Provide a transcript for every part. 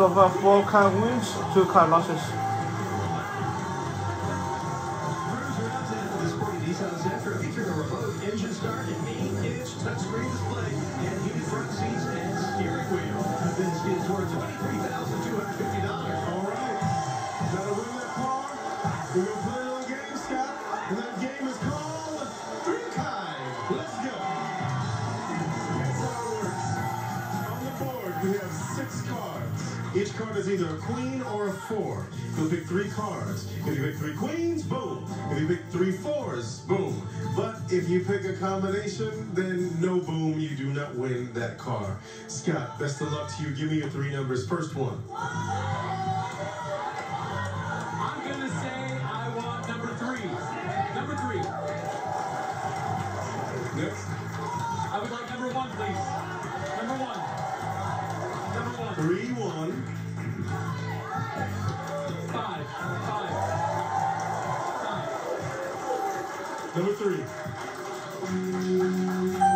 So far, uh, four card wins, two card losses. Nissan Sentra featuring Each card is either a queen or a four. You'll pick three cards. If you pick three queens, boom. If you pick three fours, boom. But if you pick a combination, then no boom, you do not win that car. Scott, best of luck to you. Give me your three numbers. First one. I'm gonna say I want number three. Number three. Next. I would like number one, please. Number one. Number one. Three, one. Number three.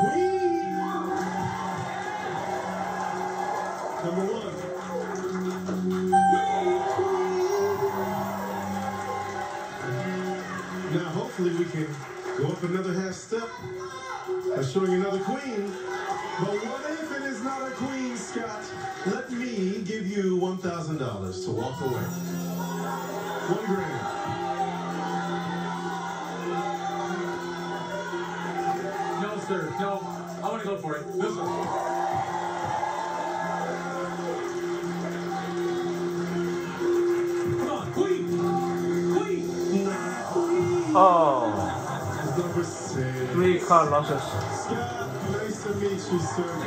Queen. Number one. Now, hopefully, we can go up another half step by showing another queen. But what if it is not a queen, Scott? Let me give you $1,000 to walk away. One grand. No, sir. No. I want to go for it. This one. Come on, queen. Queen. Oh, three card losses. Nice to meet you, sir.